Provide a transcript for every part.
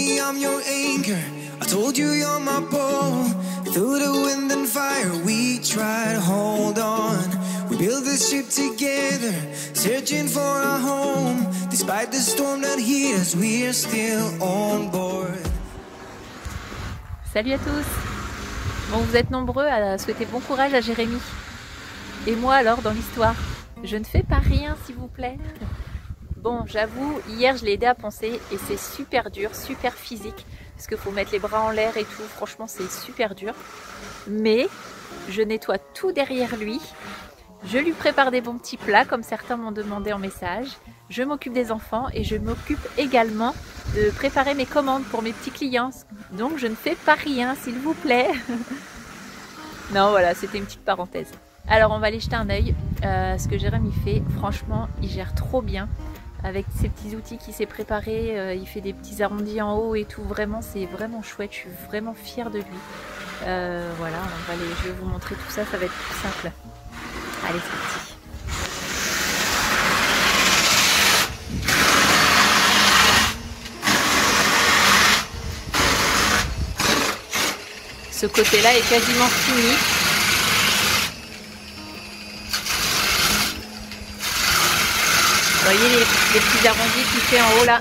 me I'm your anchor. I told you you're my pole. Through the wind and fire, we tried to hold on. We built this ship together, searching for a home. Despite the storm that hit us, we're still on board. Salut à tous Bon, vous êtes nombreux à souhaiter bon courage à Jérémy. Et moi alors dans l'histoire Je ne fais pas rien s'il vous plaît. Bon, j'avoue, hier je l'ai aidé à penser et c'est super dur, super physique, parce qu'il faut mettre les bras en l'air et tout, franchement c'est super dur. Mais je nettoie tout derrière lui, je lui prépare des bons petits plats comme certains m'ont demandé en message, je m'occupe des enfants et je m'occupe également de préparer mes commandes pour mes petits clients. Donc je ne fais pas rien s'il vous plaît. non voilà, c'était une petite parenthèse. Alors on va aller jeter un œil. Euh, ce que Jérémy fait, franchement, il gère trop bien avec ses petits outils qu'il s'est préparé, euh, il fait des petits arrondis en haut et tout, vraiment c'est vraiment chouette, je suis vraiment fière de lui. Euh, voilà, on va aller, je vais vous montrer tout ça, ça va être plus simple. Allez, c'est parti. Ce côté-là est quasiment fini. Voyez les, petits arrondis qu'il fait en haut là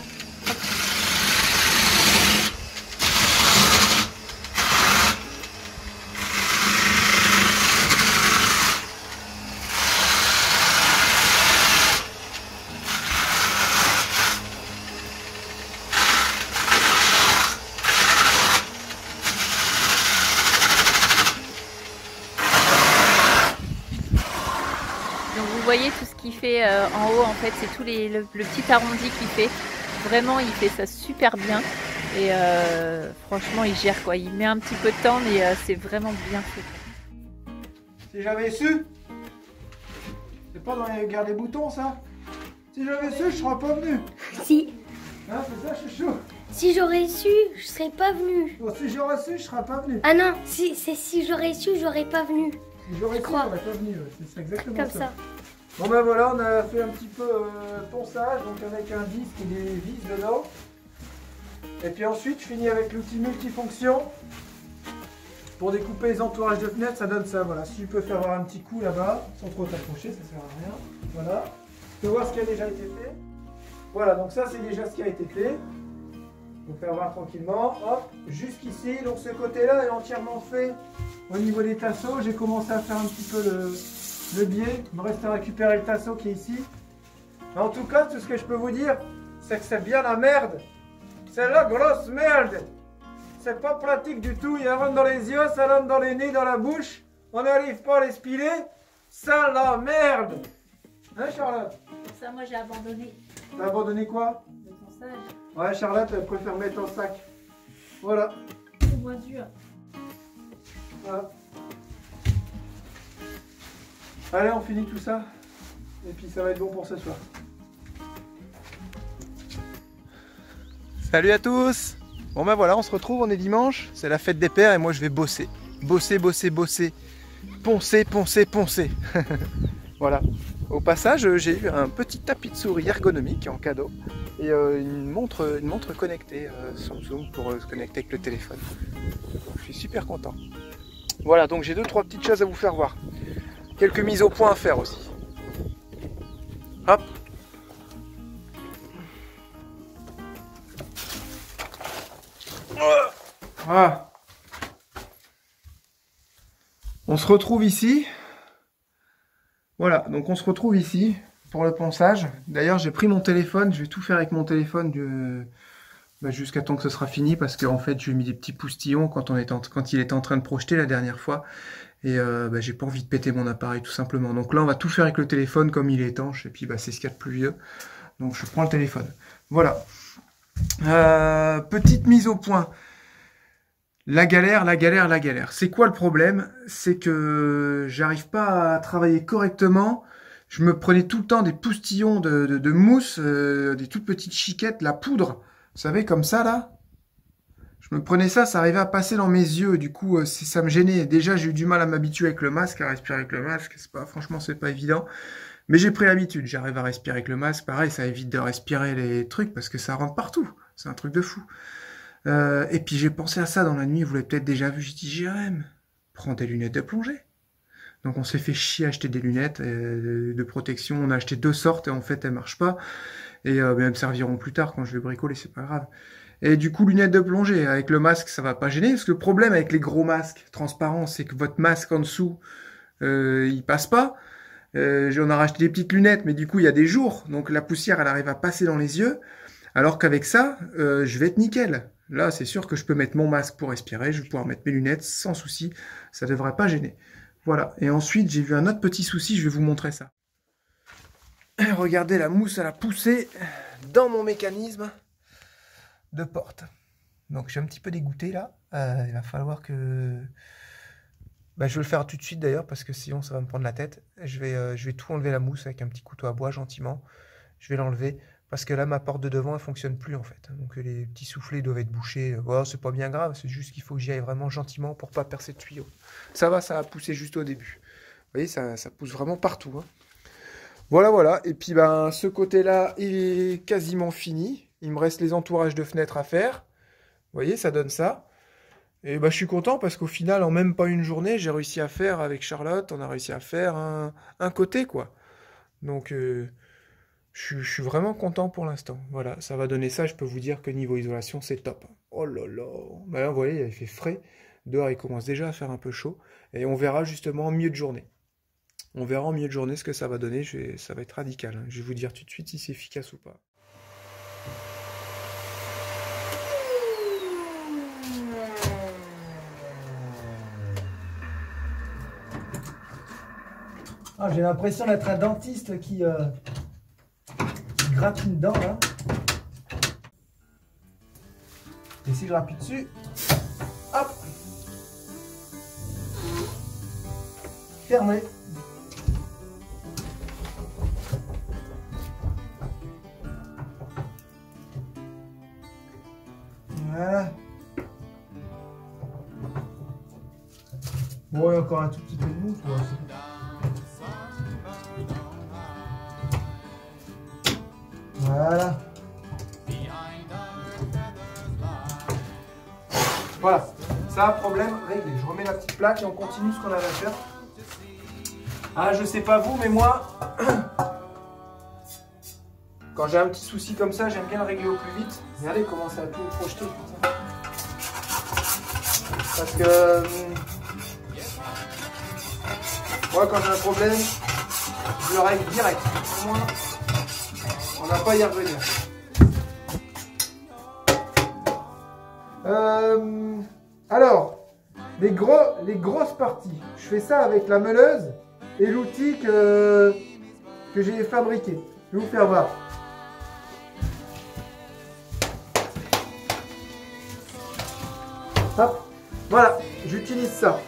voyez tout ce qu'il fait euh, en haut, en fait, c'est tout les, le, petit arrondi qu'il fait. Vraiment, il fait ça super bien. Et euh, franchement, il gère quoi. Il met un petit peu de temps, mais euh, c'est vraiment bien fait. Si j'avais su, c'est pas dans les garder boutons ça. Si j'avais su, je serais pas venu. Si. Hein, c'est ça, chouchou. Si j'aurais su, je serais pas venu. Bon, si j'aurais su, je serais pas venu. Ah non, si, c'est si j'aurais su, j'aurais pas venu. Si j'aurais su, j'aurais pas venu. C'est exactement Comme ça. Bon ben voilà, on a fait un petit peu euh, ponçage, donc avec un disque et des vis dedans. Et puis ensuite, je finis avec l'outil multifonction. Pour découper les entourages de fenêtres, ça donne ça. Voilà, si tu peux faire un petit coup là-bas, sans trop t'accrocher, ça sert à rien. Voilà. Tu peux voir ce qui a déjà été fait. Voilà, donc ça c'est déjà ce qui a été fait. Vous faire voir tranquillement. Hop, jusqu'ici. Donc ce côté-là est entièrement fait au niveau des tasseaux. J'ai commencé à faire un petit peu le, le biais. Il me reste à récupérer le tasseau qui est ici. Mais en tout cas, tout ce que je peux vous dire, c'est que c'est bien la merde. C'est la grosse merde. C'est pas pratique du tout. Il rentre dans les yeux, ça rentre dans les nez, dans la bouche. On n'arrive pas à les spiler. Ça la merde. Hein Charlotte? Ça, moi j'ai abandonné. T'as abandonné quoi? Le ponçage. Ouais, Charlotte, elle préfère mettre en sac. Voilà. C'est moins dur. Voilà. Allez, on finit tout ça. Et puis ça va être bon pour ce soir. Salut à tous Bon ben voilà, on se retrouve, on est dimanche, c'est la fête des pères et moi je vais bosser. Bosser, bosser, bosser. Poncer, poncer, poncer. voilà. Au passage, j'ai eu un petit tapis de souris ergonomique en cadeau et euh, une, montre, une connectée euh, Samsung pour euh, se connecter avec le téléphone. Je suis super content. Voilà, donc j'ai deux trois petites choses à vous faire voir. Quelques mises au point à faire aussi. Hop. Voilà. On se retrouve ici. Voilà, donc on se retrouve ici pour le ponçage. D'ailleurs, j'ai pris mon téléphone, je vais tout faire avec mon téléphone de... bah, jusqu'à temps que ce sera fini parce qu'en fait, je lui ai mis des petits poustillons quand, on est en... il était en train de projeter la dernière fois et euh, bah, j'ai pas envie de péter mon appareil tout simplement. Donc là on va tout faire avec le téléphone comme il est étanche et puis bah, c'est ce qu'il y a de plus vieux. Donc je prends le téléphone. Voilà. Euh, petite mise au point. La galère, la galère, la galère. C'est quoi le problème? C'est que j'arrive pas à travailler correctement. Je me prenais tout le temps des poustillons de, de, mousse, euh, des toutes petites chiquettes, la poudre. Vous savez, comme ça là je me prenais ça, ça arrivait à passer dans mes yeux, du coup euh, ça me gênait. Déjà j'ai eu du mal à m'habituer avec le masque, à respirer avec le masque, c'est pas, franchement c'est pas évident. Mais j'ai pris l'habitude, j'arrive à respirer avec le masque, pareil, ça évite de respirer les trucs parce que ça rentre partout, c'est un truc de fou. Euh, et puis j'ai pensé à ça dans la nuit, vous l'avez peut-être déjà vu, j'ai dit Jérém, prends tes lunettes de plongée. Donc on s'est fait chier acheter des lunettes euh, de protection, on a acheté deux sortes et en fait elles marchent pas. Et euh, elles me serviront plus tard quand je vais bricoler, c'est pas grave. Et du coup, lunettes de plongée, avec le masque, ça va pas gêner, parce que le problème avec les gros masques transparents, c'est que votre masque en dessous, euh, il passe pas. Euh, on a racheté des petites lunettes, mais du coup, il y a des jours, donc la poussière, elle arrive à passer dans les yeux. Alors qu'avec ça, euh, je vais être nickel. Là, c'est sûr que je peux mettre mon masque pour respirer, je vais pouvoir mettre mes lunettes sans souci, ça devrait pas gêner. Voilà. Et ensuite, j'ai vu un autre petit souci, je vais vous montrer ça. Regardez la mousse, elle a poussé dans mon mécanisme de porte. Donc suis un petit peu dégoûté là. Euh, il va falloir que... Bah, je vais le faire tout de suite d'ailleurs parce que sinon ça va me prendre la tête. Je vais, euh, je vais tout enlever la mousse avec un petit couteau à bois gentiment. Je vais l'enlever parce que là ma porte de devant elle fonctionne plus en fait. Donc les petits soufflets doivent être bouchés. Oh, c'est pas bien grave, c'est juste qu'il faut que j'y aille vraiment gentiment pour pas percer de tuyau. Ça va, ça a poussé juste au début. Vous voyez, ça, ça pousse vraiment partout. hein. Voilà, voilà. Et puis ben ce côté-là est quasiment fini. Il me reste les entourages de fenêtres à faire. Vous voyez, ça donne ça. Et bah, je suis content parce qu'au final, en même pas une journée, j'ai réussi à faire avec Charlotte, on a réussi à faire un, côté, quoi. Donc, euh, je, suis- vraiment content pour l'instant. Voilà, ça va donner ça. Je peux vous dire que niveau isolation, c'est top. Oh là là. Bah, vous voyez, il fait frais. Dehors, il commence déjà à faire un peu chaud. Et on verra justement en milieu de journée. On verra en milieu de journée ce que ça va donner. Ça va être radical. hein. Je vais vous dire tout de suite si c'est efficace ou pas. Ah, J'ai l'impression d'être un dentiste qui, euh, gratte une dent là. Et si je rappuie dessus, hop, fermé. Encore un tout petit peu de c'est- Voilà. Voilà, ça, problème réglé. Je remets la petite plaque et on continue ce qu'on avait à faire. Ah, je sais pas vous, mais moi, quand j'ai un petit souci comme ça, j'aime bien le régler au plus vite. Regardez comment ça a tout projeté. Parce que hum, moi, quand j'ai un problème, je le règle direct. Au moins, on n'a pas à y revenir. Euh, alors, les, gros, les grosses parties. Je fais ça avec la meuleuse et l'outil que, que j'ai fabriqué. Je vais vous faire voir. Hop, voilà, j'utilise ça.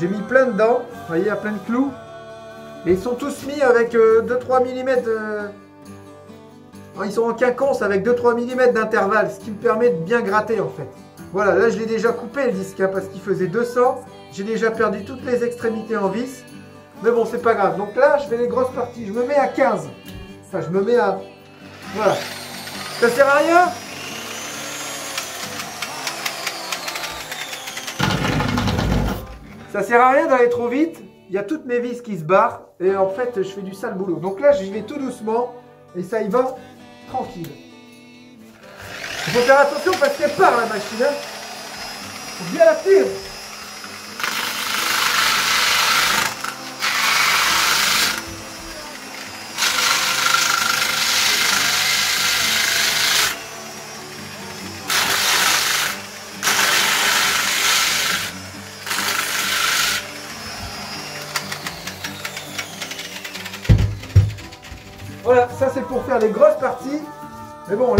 J'ai mis plein dedans, vous voyez, il y a plein de clous. Et ils sont tous mis avec 2-3 mm de... Non, Ils sont en quinconce avec 2-3 mm d'intervalle, ce qui me permet de bien gratter en fait. Voilà, là je l'ai déjà coupé le disque hein, parce qu'il faisait 200. J'ai déjà perdu toutes les extrémités en vis. Mais bon, c'est pas grave. Donc là, je fais les grosses parties. Je me mets à 15. Enfin, je me mets à... Voilà. Ça sert à rien? Ça sert à rien d'aller trop vite. Il y a toutes mes vis qui se barrent. Et en fait, je fais du sale boulot. Donc là, j'y vais tout doucement. Et ça y va tranquille. Il faut faire attention parce qu'elle part la machine. Hein. Faut bien la tenir.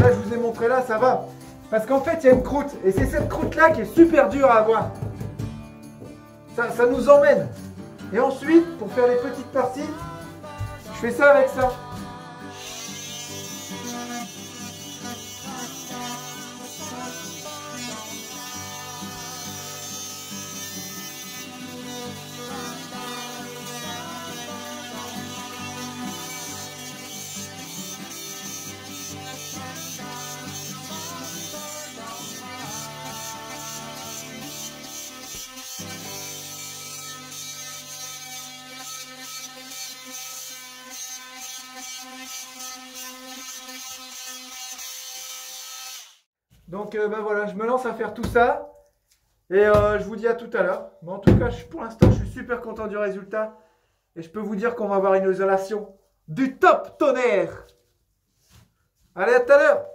Là je vous ai montré là, ça va. Parce qu'en fait, il y a une croûte. Et c'est cette croûte-là qui est super dure à avoir. Ça, ça nous emmène. Et ensuite, pour faire les petites parties, je fais ça avec ça. Donc euh, ben voilà, je me lance à faire tout ça. Et euh, je vous dis à tout à l'heure. Mais en tout cas, pour l'instant, je suis super content du résultat. Et je peux vous dire qu'on va avoir une isolation du top tonnerre. Allez, à tout à l'heure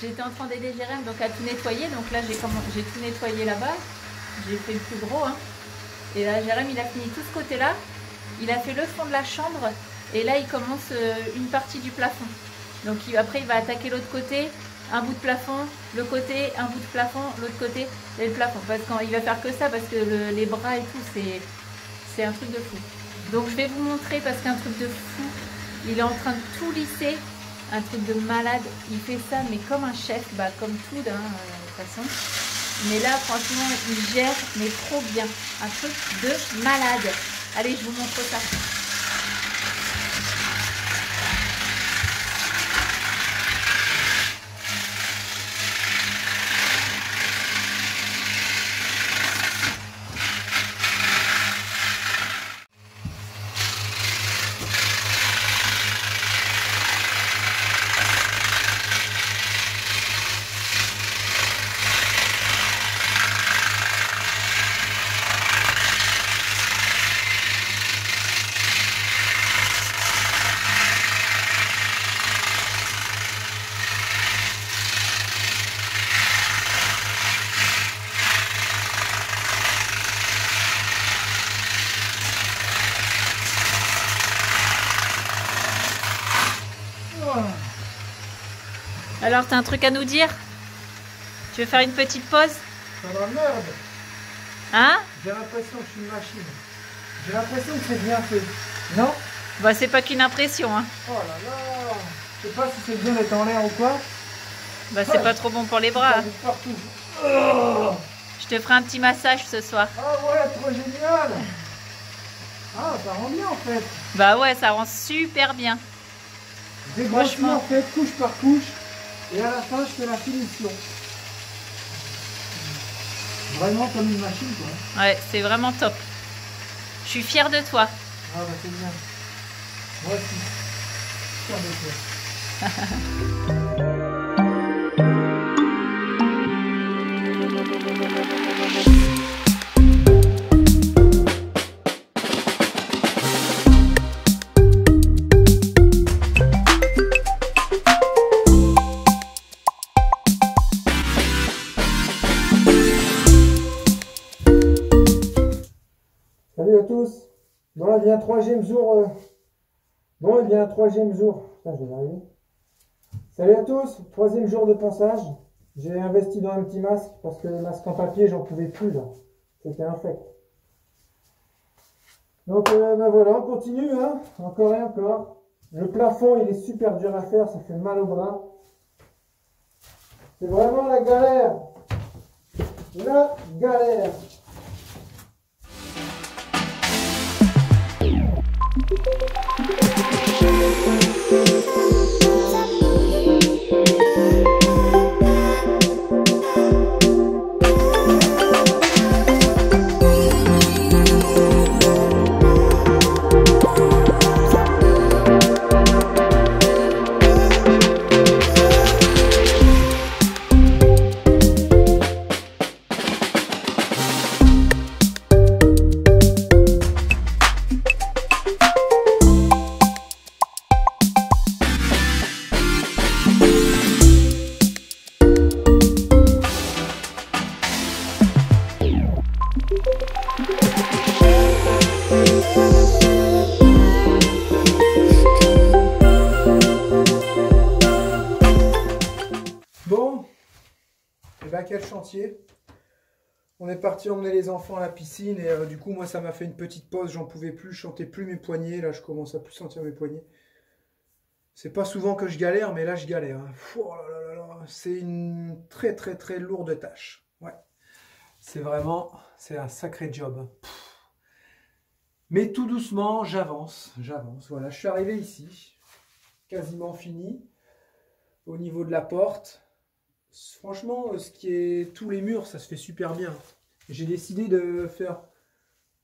J'étais en train d'aider Jérém donc à tout nettoyer. Donc là, j'ai tout nettoyé là-bas. J'ai fait le plus gros. Hein. Et là, Jérém, il a fini tout ce côté-là. Il a fait le fond de la chambre. Et là, il commence euh, une partie du plafond. Donc après, il va attaquer l'autre côté. Un bout de plafond, le côté, un bout de plafond, l'autre côté, et le plafond. Parce qu'il va faire que ça, parce que le- les bras et tout, c'est un truc de fou. Donc je vais vous montrer parce qu'un truc de fou, il est en train de tout lisser, un truc de malade. Il fait ça mais comme un chef, bah comme tout hein, euh, de toute façon. Mais là franchement il gère mais trop bien. Un truc de malade. Allez je vous montre ça. Alors t'as un truc à nous dire? Tu veux faire une petite pause? Ça va merde. Hein? J'ai l'impression que je suis une machine. J'ai l'impression que c'est bien fait. Non? Bah c'est pas qu'une impression hein. Oh là là Je sais pas si c'est bien d'être en l'air ou quoi. Bah c'est pas trop bon pour les bras. Partout. Oh Je te ferai un petit massage ce soir. ah ouais, trop génial Ah, ça rend bien en fait. Bah ouais ça rend super bien. Franchement. en fait, couche par couche. Et à la fin, je fais la finition. Vraiment comme une machine quoi. Ouais c'est vraiment top. Je suis fière de toi. Ah bah c'est bien. Moi aussi. Fier de toi. Salut à tous. Bon, il vient un troisième jour. euh, Bon, il vient un troisième jour. Putain, je vais y arriver. Salut à tous. Troisième jour de ponçage. J'ai investi dans un petit masque parce que le masque en papier, j'en pouvais plus là. C'était infect. Donc euh, ben voilà, on continue, hein. Encore et encore. Le plafond, il est super dur à faire, ça fait mal au bras. C'est vraiment la galère. La galère. On est parti emmener les enfants à la piscine et euh, du coup moi ça m'a fait une petite pause, j'en pouvais plus, je plus mes poignets, là je commence à plus sentir mes poignets. C'est pas souvent que je galère, mais là je galère. hein. Oh c'est une très très très lourde tâche. Ouais. C'est vraiment, c'est un sacré job. Mais tout doucement, j'avance, j'avance. Voilà, je suis arrivé ici, quasiment fini. Au niveau de la porte, franchement, euh, ce qui est tous les murs, ça se fait super bien. J'ai décidé de faire,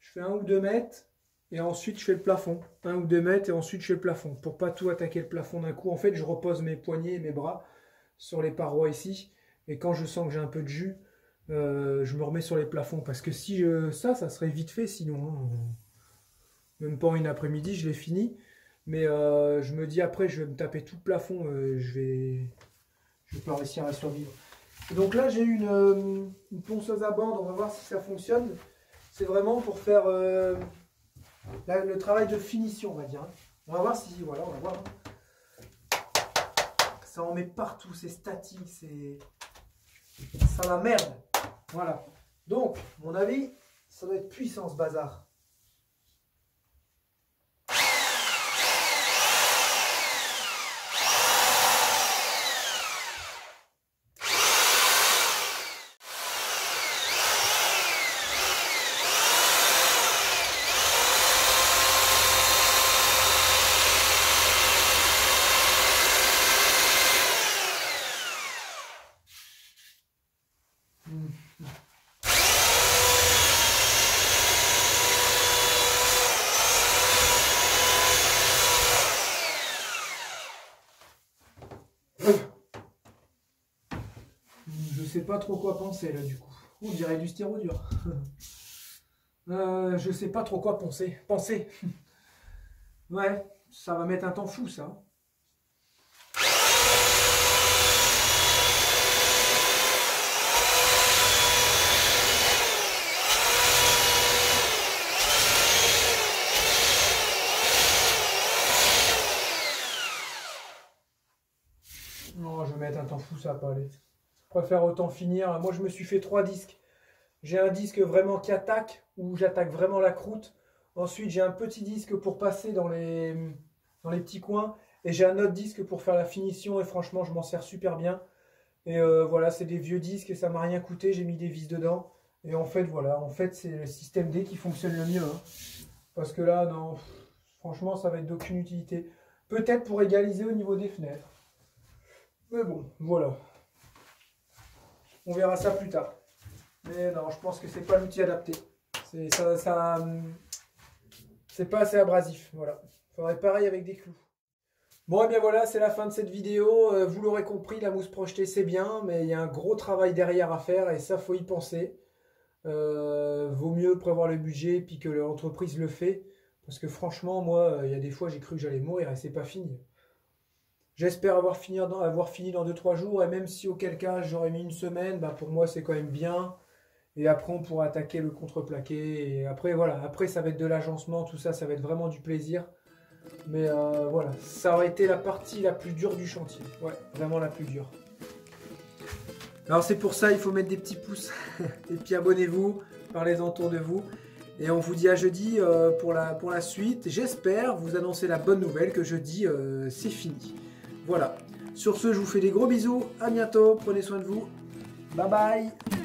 je fais un ou deux mètres et ensuite je fais le plafond. Un ou deux mètres et ensuite je fais le plafond. Pour pas tout attaquer le plafond d'un coup. En fait, je repose mes poignets et mes bras sur les parois ici. Et quand je sens que j'ai un peu de jus, euh, je me remets sur les plafonds. Parce que si je, ça, ça serait vite fait sinon. hein. Même pas en une après-midi, je l'ai fini. Mais euh, je me dis après, je vais me taper tout le plafond. je vais je pas réussir à survivre. Donc là, j'ai une, euh, ponceuse à bande, on va voir si ça fonctionne. C'est vraiment pour faire euh, le travail de finition, on va dire. On va voir si, voilà, on va voir. Ça en met partout, c'est statique, c'est... Ça la merde. Voilà. Donc, mon avis, ça doit être puissant ce bazar. Je sais pas trop quoi penser là du coup. On dirait du stérodur. euh, je sais pas trop quoi penser. Penser. ouais, ça va mettre un temps fou ça. Non, je vais mettre un temps fou, ça pas aller. Préfère autant finir. Moi, je me suis fait trois disques. J'ai un disque vraiment qui attaque, où j'attaque vraiment la croûte. Ensuite, j'ai un petit disque pour passer dans les, dans les petits coins. Et j'ai un autre disque pour faire la finition. Et franchement, je m'en sers super bien. Et euh, voilà, c'est des vieux disques et ça m'a rien coûté. J'ai mis des vis dedans. Et en fait, voilà, en fait, c'est le système D qui fonctionne le mieux. hein. Parce que là, non, franchement, ça va être d'aucune utilité. Peut-être pour égaliser au niveau des fenêtres. Mais bon, voilà. On verra ça plus tard. Mais non, je pense que c'est pas l'outil adapté. C'est ça, c'est pas assez abrasif. Voilà. Faudrait pareil avec des clous. Bon, et bien voilà, c'est la fin de cette vidéo. Euh, vous l'aurez compris, la mousse projetée c'est bien, mais il y a un gros travail derrière à faire et ça faut y penser. Euh, vaut mieux prévoir le budget puis que l'entreprise le fait. Parce que franchement, moi, euh, il y a des fois j'ai cru que j'allais mourir et c'est pas fini. J'espère avoir fini dans, avoir fini dans 2-3 jours, et même si auquel cas j'aurais mis une semaine, bah pour moi c'est quand même bien. Et après on pourra attaquer le contreplaqué. Et après voilà, après ça va être de l'agencement, tout ça, ça va être vraiment du plaisir. Mais euh, voilà, ça aurait été la partie la plus dure du chantier. Ouais, vraiment la plus dure. Alors c'est pour ça, il faut mettre des petits pouces. et puis abonnez-vous, parlez-en autour de vous. Et on vous dit à jeudi euh, pour, la, pour la suite. J'espère vous annoncer la bonne nouvelle que jeudi euh, c'est fini. Voilà. Sur ce, je vous fais des gros bisous. À bientôt. Prenez soin de vous. Bye bye.